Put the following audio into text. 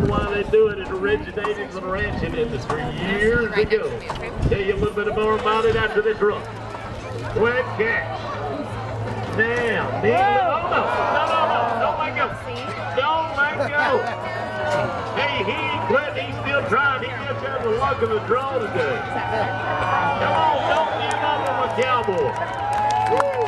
why they do it. It originated from the ranching industry years ago. Tell you a little bit more about it after this run. Quick catch. Now, Neil. Oh, no. No, no, no. Don't let go. Don't let go. Hey, he quit. He's still trying. He just has the luck of the draw today. Come on, don't give up on the cowboy.